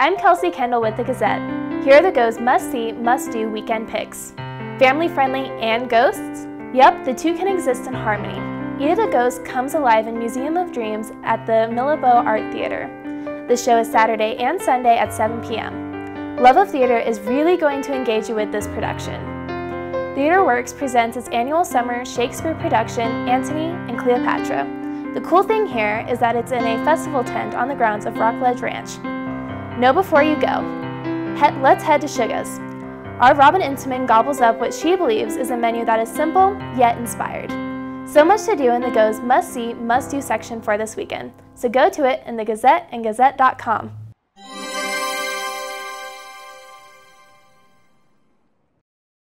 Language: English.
I'm Kelsey Kendall with the Gazette. Here are the Go's must-see, must-do weekend picks. Family-friendly and ghosts? Yep, the two can exist in harmony. Eat the Ghost comes alive in Museum of Dreams at the Millibo Art Theater. The show is Saturday and Sunday at 7 p.m. Love of Theater is really going to engage you with this production. TheatreWorks presents its annual summer Shakespeare production, Antony and Cleopatra. The cool thing here is that it's in a festival tent on the grounds of Rock Ledge Ranch. Know before you go. He let's head to Suga's. Our Robin Intemann gobbles up what she believes is a menu that is simple yet inspired. So much to do in the Go's must-see, must-do section for this weekend. So go to it in the Gazette and Gazette.com.